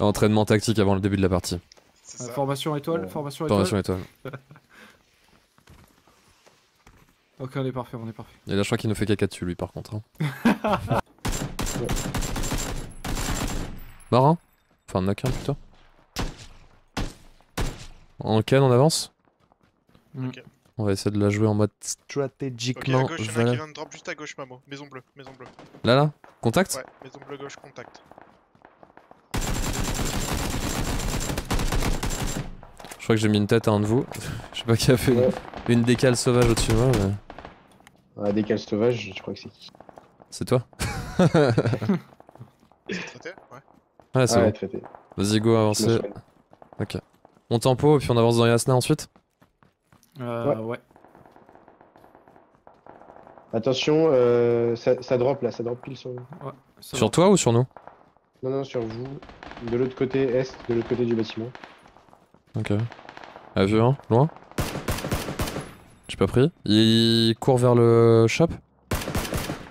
Entraînement tactique avant le début de la partie. Euh, formation étoile, Ouais. formation étoile. Formation étoile. Ok, on est parfait, on est parfait. Et là, je crois qu'il nous fait caca dessus, lui, par contre. Hein. Marin Enfin, knock un plutôt. En can, on avance? Ok. On va essayer de la jouer en mode Ok, stratégiquement. à gauche, il y en a qui vient de drop juste à gauche, Mamo. Maison bleue, maison bleue. Là, là? Contact? Ouais, maison bleue gauche, contact. Crois que j'ai mis une tête à un de vous. Je sais pas qui a fait une, Ouais. une décale sauvage au-dessus de moi, mais Ah, décale sauvage, je crois que c'est qui c'est toi C'est traité Ouais. Ouais, c'est Ah, bon. traité. Vas-y, go, Je avancez. souviens. On tempo et puis on avance dans Yasna ensuite Euh, ouais. Attention, euh, ça, ça drop là, ça drop pile sur. ça Sur va. toi ou sur nous? Non, non, sur vous. De l'autre côté est, de l'autre côté du bâtiment. Ok. A vu un, loin J'ai pas pris. Il court vers le shop?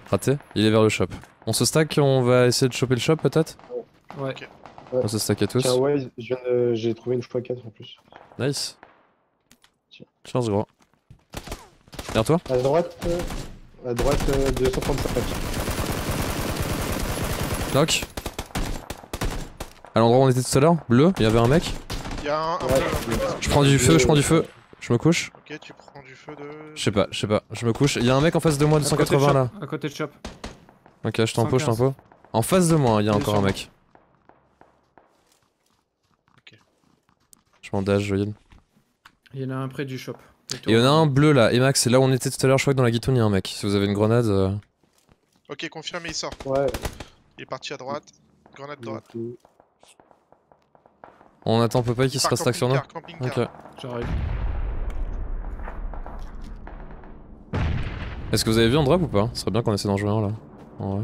Raté Il est vers le shop. On se stack, on va essayer de choper le shop peut-être? Ouais. On se stack à tous. Tiens, ouais, j'ai trouvé une x4 en plus. Nice. Tiens. Cheers gros. Vers toi? À droite, euh, à droite, euh, 235. Knock. À l'endroit où on était tout à l'heure, bleu, il y avait un mec. Y'a un, un Ouais. un Je prends du feu, je prends du feu. Je me couche. Ok, tu prends du feu de. Je sais pas, je sais pas. Je me couche. Il y a un mec en face de moi de À côté de 180 là. À côté de shop. Ok, je tempo, je 115. tempo. En face de moi, il y a Il est encore un mec. Ok. Je m'en dash, je heal. Il y en a un près du shop. Et il y en a un bleu là, Emax, c'est là où on était tout à l'heure, je crois que dans la guitoune il y a un mec. Si vous avez une grenade. euh, Ok, confirmé, il sort. Ouais. Il est parti à droite. Grenade droite. On attend Popeye qui se restack sur nous. Ok. J'arrive. Est-ce que vous avez vu en drop ou pas Ce serait bien qu'on essaie d'en jouer un là. En vrai.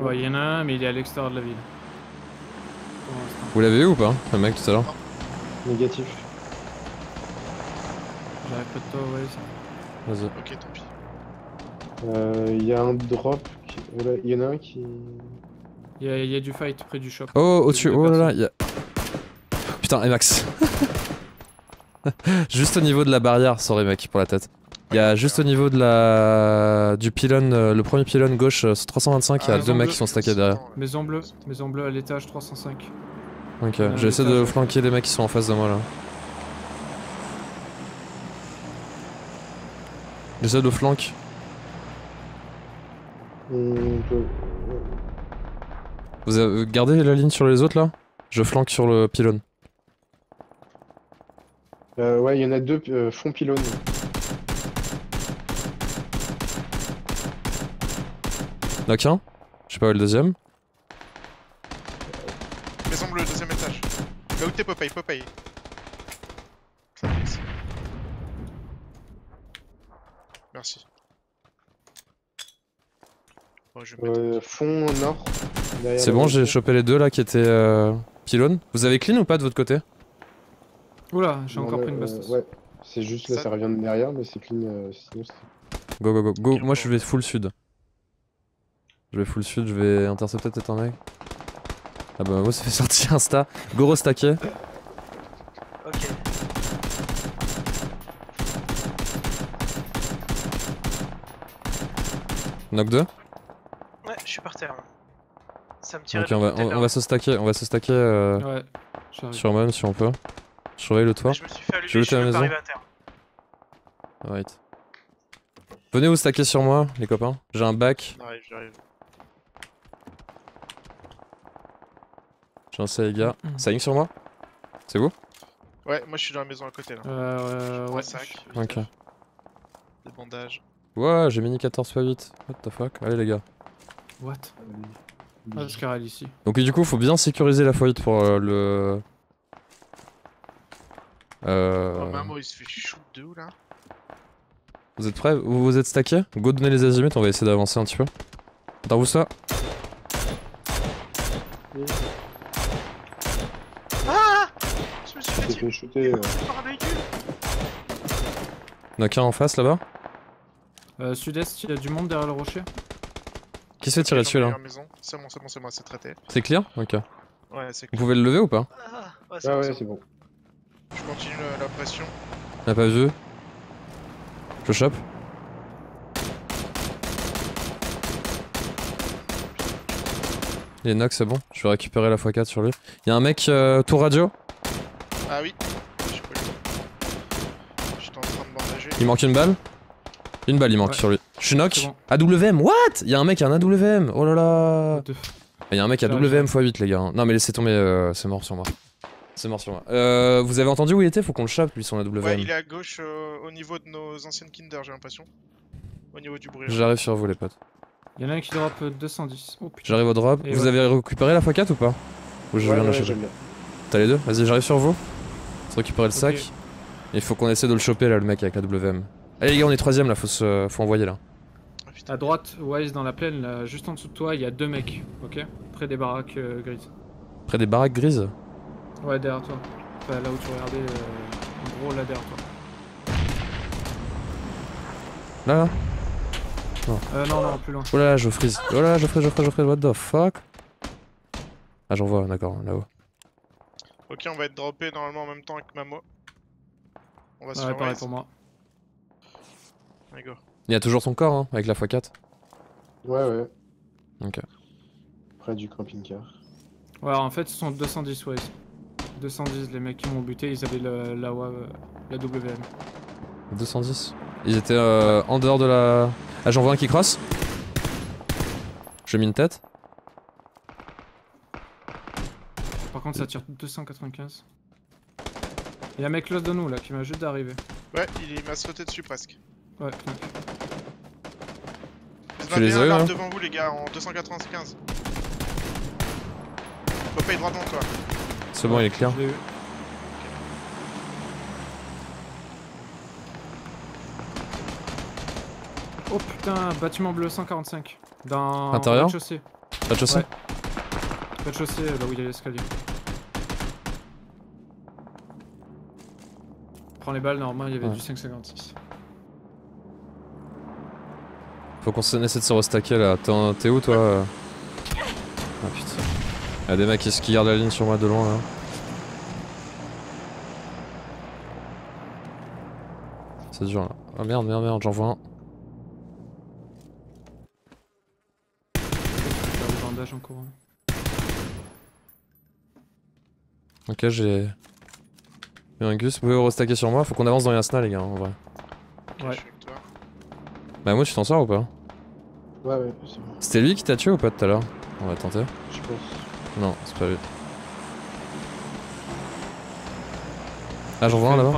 Ouais, il y en a un, mais il est à l'extérieur de la ville. Pour l'instant. Vous l'avez vu ou pas Le mec tout à l'heure Négatif. J'arrive pas de toi, ouais. ça- Vas-y. Ok, tant pis. Euh, Il y a un drop. qui- Il y en a un qui. Il y, a- il y a du fight près du shop. Oh, au-dessus, oh là là, il y a. Putain, Emax. juste au niveau de la barrière, sorry mec, pour la tête. Il y a juste au niveau de la du pylône, euh, le premier pylône gauche, euh, 325, il y a Ah, deux mecs qui sont stackés derrière. Maison bleue, maison bleue à l'étage 305. Ok, Euh, j'essaie de flanquer les mecs qui sont en face de moi là. J'essaie de flanque. On peut- Vous avez gardé la ligne sur les autres là? Je flanque sur le pylône. Euh, ouais, il y en a deux euh, fond pylône. Knock un. Je sais pas où est le deuxième. Maison bleue, deuxième étage. Là où t'es, Popeye, Popeye. Ça fixe. Merci. Bon, je vais mettre- Euh, fond nord. C'est bon, j'ai chopé les deux là qui étaient euh, pylônes. Vous avez clean ou pas de votre côté? Oula, j'ai encore pris une euh, bastos. Ouais, c'est juste là, Ça- ça revient de derrière, mais c'est clean. euh, sinon, c'est- Go go go go. Moi je vais full sud. Je vais full sud, je vais intercepter peut-être un mec. Ah bah moi ça fait sortir Insta. Go restacké. Ok. Knock 2. Ouais, je suis par terre. là. Ça me tirait Ok on va, on, va se stacker, on va se stacker euh, Ouais, sur Mon si on peut. Je surveille le toit. Mais Je me suis fait allumer, Je vais je suis looter la maison. arrivé à terre. Right. Venez vous stacker sur moi les copains. J'ai un bac, J'arrive, j'arrive. j'ai un. Mhm. Ça ligne sur moi? C'est vous? Ouais, moi je suis dans la maison à côté là. Euh, ouais. un sac, Ok. des bandages. Ouais j'ai mini 14 x 8. What the fuck? Allez les gars. What? Ah, Scarel ici. Donc du coup, faut bien sécuriser la foïte pour euh, le. Euh... Oh, Mamo il se fait shoot de où là Vous êtes prêts Vous vous êtes stackés Go donner les azimuts, on va essayer d'avancer un petit peu. Dans vous ça Ah Je me suis fait shooter. euh, par un véhicule Il y en a qu'un en face là-bas Euh, Sud-est, il y a du monde derrière le rocher. Qui se fait tirer Ok, dessus là. C'est bon, c'est bon, c'est moi, c'est traité. C'est clear Ok. Ouais, c'est Vous pouvez le lever ou pas Ah, ouais, c'est Ah bon, ouais, c'est bon. Je continue la, la pression. On a pas vu. Je le chope. Il est knock, c'est bon. Je vais récupérer la x4 sur lui. Y'a un mec euh, tour radio? Ah oui. J'ai pas eu le temps. J'étais en train de bandager. Il manque une balle? Une balle, il manque Ouais. sur lui. Je suis knock. Bon. AWM, what? Y'a un mec, un AWM. Oh là là. What the f- Y'a un mec J'arrive, AWM x8, les gars. Non, mais laissez tomber, euh, c'est mort sur moi. C'est mort sur moi. Euh, vous avez entendu où il était? Faut qu'on le chope, lui, son AWM. Ouais, il est à gauche euh, au niveau de nos anciennes Kinder, j'ai l'impression. Au niveau du bruit. J'arrive sur vous, les potes. Y'en a un qui drop euh, 210. Oh putain. J'arrive au drop. Et vous ouais. avez récupéré la x4 ou pas? Ou je Ouais, viens de la ouais, choper. T'as les deux? Vas-y, j'arrive sur vous. Faut récupérer le sac. Il faut qu'on essaie de le choper là, le mec avec la WM. Allez les gars, on est troisième là, faut, se... faut envoyer là. Ah, putain. À droite, Wise dans la plaine, là, juste en dessous de toi, il y a deux mecs, ok? Près des baraques euh, grises. Près des baraques grises? Ouais, derrière toi. Enfin, là où tu regardais, euh, en gros, là derrière toi. Là, là. Euh, non, non, plus loin. Oh là là, je freeze. Oh là là, je freeze, je freeze, je freeze. What the fuck Ah, j'en vois, d'accord, là-haut. Ok, on va être droppé normalement en même temps avec Mamo. On va se Ouais, faire pareil pour moi. Allez, go. Il y a toujours son corps, hein, avec la x4. Ouais, ouais. Ok. Près du camping-car. Ouais, en fait, ce sont 210 Wise. 210, les mecs qui m'ont buté, ils avaient le, la, euh, la WM. 210. Ils étaient euh, en dehors de la. Ah, j'en vois un qui cross. Je mis une tête. Par contre, ça tire 295. Il y a un mec close de nous là qui m'a juste d'arriver. Ouais, il m'a sauté dessus presque. Ouais, Tu les as eu, hein devant vous les gars en 295. Popeye droit devant toi. C'est bon, il est clair. Oh putain, bâtiment bleu 145. Dans Intérieur rez-de-chaussée. Pas de chaussée Ouais. Rez-de-chaussée, là où il y a l'escalier. Prends les balles, normalement il y avait Ouais. du 5,56. Faut qu'on essaie de se restacker là. T'es où toi? Ah putain. Y'a des mecs qui gardent la ligne sur moi de loin là. C'est dur là. Ah merde, merde, merde, j'en vois un. Faire le bandage en courant. Ok, j'ai. eu un Gus, vous pouvez restacker sur moi. Faut qu'on avance dans Yasna les gars en vrai. Ouais. je suis avec toi. Bah, moi tu t'en sors ou pas Ouais, ouais, c'est bon. C'était lui qui t'a tué ou pas tout à l'heure? On va tenter. Je pense. Non, c'est pas lui. Ah, j'en vois un là-bas.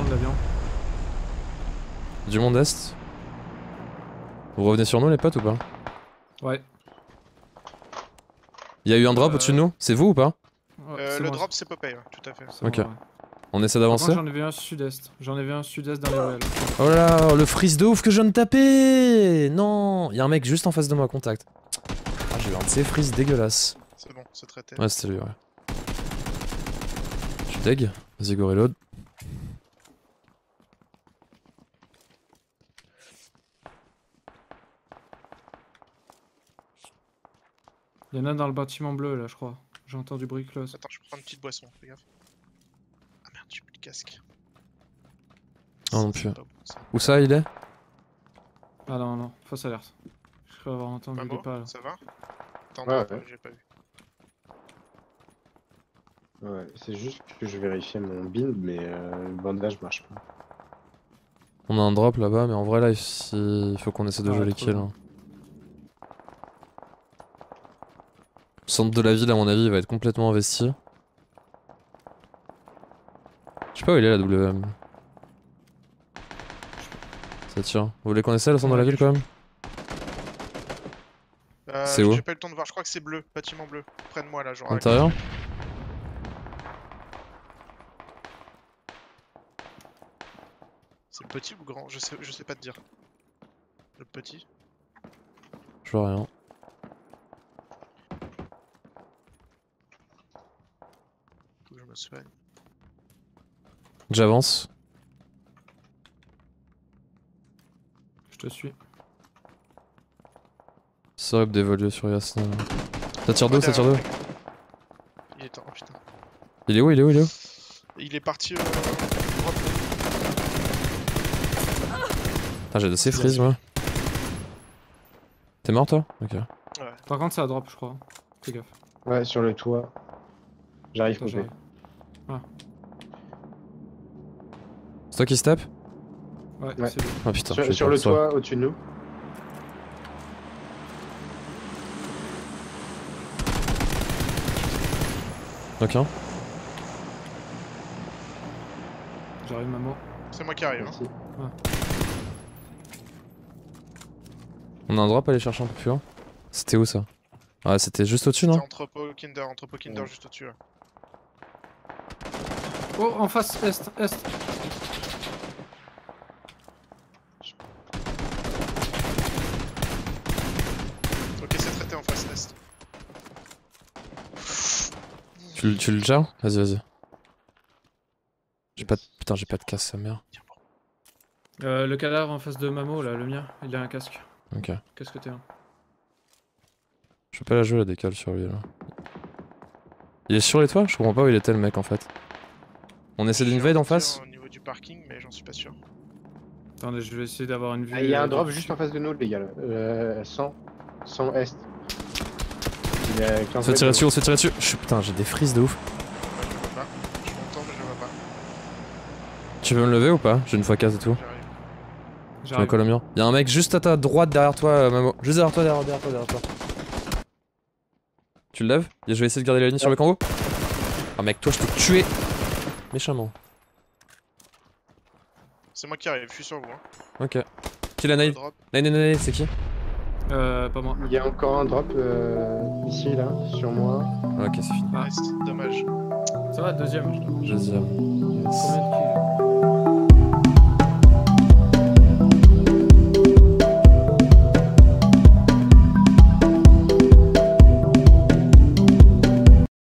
Du monde est. Vous revenez sur nous les potes ou pas? Ouais. Il y a eu un drop Euh, au-dessus de nous? C'est vous ou pas? Ouais, Euh, le moi, drop c'est Popeye, ouais, tout à fait. Ok. ouais. On essaie d'avancer J'en ai vu un sud-est. J'en ai vu un sud-est dans les ruelles. Oh là là, le freeze de ouf que je viens de taper Non Il y a un mec juste en face de moi, contact. Ah, j'ai eu un de ces freezes dégueulasses. C'est bon, c'est traité. Ouais, c'était lui, ouais. Je suis deg. Vas-y, go reload. Il y en a dans le bâtiment bleu là, je crois. J'ai entendu bruit close. Attends, je prends une petite boisson, fais gaffe. Ah merde, j'ai plus de casque. Ah, non plus. bon. Où ça, il est? Ah non, non, fausse alerte. Je crois avoir entendu Mamo, des pas là. ça va? Attends, ouais. j'ai pas vu. Ouais, c'est juste que je vérifiais mon build, mais euh, le bandage marche pas. On a un drop là-bas, mais en vrai, là, il faut qu'on essaie de Ah, jouer les kills. hein. Le centre de la ville, à mon avis, il va être complètement investi. Je sais pas où il est la WM. Ça tire. Vous voulez qu'on essaie le centre de la ville quand même? Euh, C'est où? J'ai pas eu le temps de voir, je crois que c'est bleu, bâtiment bleu. Près de moi là, genre. Intérieur? C'est le petit ou le grand je sais, je sais pas te dire. Le petit Je vois rien. Faut que je me soigne. J'avance. Je te suis. Sub d'évoluer sur Yasna. Ça tire d'eau, ça tire mec. Il est putain, oh putain. Il est où Il est où Il est où? Il est parti euh, Ah, j'ai de ces frises, moi. T'es mort, toi Ok. Par contre, ça drop, je crois. Fais gaffe. Ouais, sur le toit. J'arrive, Attends, Popeye. j'arrive. C'est toi qui se tape Ouais, Ouais. c'est lui. Oh putain, Sur, le toit, au-dessus de nous. Ok. J'arrive, maman. C'est moi qui arrive. Hein. On a un drop à aller chercher un peu plus loin. C'était où ça Ah, c'était juste au-dessus, non entrepôt Kinder, entrepôt Kinder Ouais. juste au-dessus. Oh, en face, est, est. Ok, c'est traité en face est. Tu, le- tu le gères Vas-y, vas-y. J'ai pas de... Putain, j'ai pas de casse, sa mère. Euh, le cadavre en face de Mamo, là, le mien, il a un casque. Ok. Qu'est-ce que t'es un Je peux pas la jouer la décale sur lui là. Il est sur les toits? Je comprends pas où il était le mec en fait. On essaie veille en face? Au niveau du parking, mais j'en suis pas sûr. Attendez, je vais essayer d'avoir une vue. Ah, il y a euh, un drop du juste en face de nous, les gars. là. Euh, 100. 100 est. Il à 15 On se fait tirer mètres dessus, on se fait tirer dessus. Je suis- Putain, j'ai des frises de ouf. Ouais, je le vois pas. Je m'entends, mais je le vois pas. Tu veux me lever ou pas? J'ai une fois 4 et tout. J'arrive. Je me J'arrive. colle au mur. Y'a un mec juste à ta droite derrière toi, euh, Mamo. Juste derrière toi, derrière, derrière toi, derrière toi. Tu le lèves? Je vais essayer de garder la ligne sur le camp haut. Ah mec, toi je t'ai tué méchamment. C'est moi qui arrive, je suis sur vous. Hein. Ok. Qui la nade, nade, c'est qui? Euh, pas moi. Il y a encore un drop euh, ici, là, sur moi. Ok, c'est fini. Ah. Est, dommage. Ça va, deuxième. Deuxième. Yes. Combien de kills?